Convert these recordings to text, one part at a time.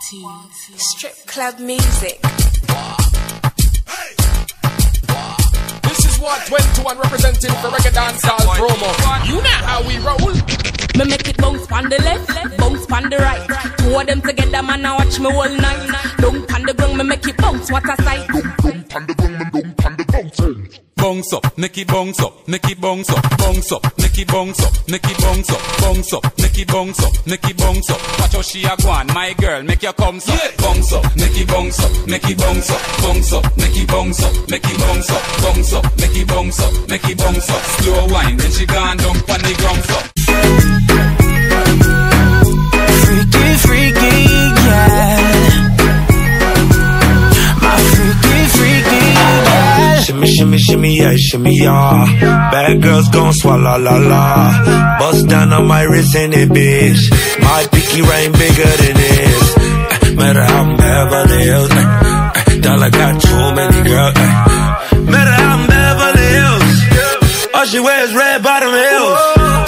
Strip club music. This is what 21 representing for reggae dancehall promo. You know how we roll. Me make it bounce on the left, bounce on the right. Two of them together, man, I watch me all night. Don't on the ground, me make it bounce, what a sight. Bounce up, make it bounce up, make it bounce up, bounce up, make it bounce up, make it bounce up, bounce up, make it bounce up, make it bounce up. Watch how she a go on, my girl, make your come up. Bounce up, make it bounce up, make it bounce up, bounce up, make it bounce up, make it bounce up, bounce up, make it bounce up, make it bounce up. Slow wine, then she gone down on the ground up. Shimmy, yeah, shimmy, yeah. Bad girls gon' swalla la la. Bust down on my wrist and it, bitch. My pinky ring bigger than this. Eh, Matter how I'm Beverly Hills. eh, eh, Dollar got too many girls. Matter how I'm Beverly Hills. All she wears red bottom heels.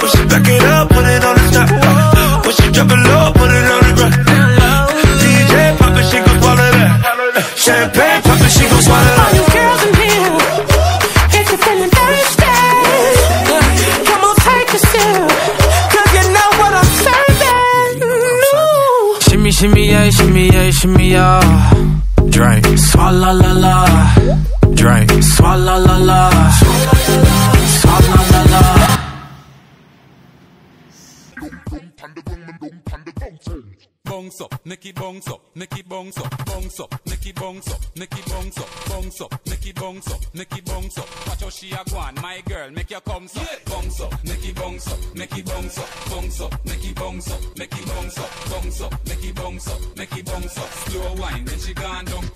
When she back it up, put it on the top. When she drop it low, put it on the ground. DJ pop it, she gon' swallow that. Champagne pop it, she gon' swallow that. Yeah, shimmy, yeah, shimmy, yeah. Drink, swalla la la. Drink, swalla la la. Swalla la la. Bounce up, make it bounce up, make it bounce up, bounce up, make it bounce up, make it bounce up, bounce up, make it bounce up, make it bounce up. Watch how she a go on, my girl, make your come up. Bounce up, make it bounce up, make it bounce up, bounce up, make it bounce up, make it bounce up, bounce up, make it bounce up, make it bounce up. Slow wine, then she gone down.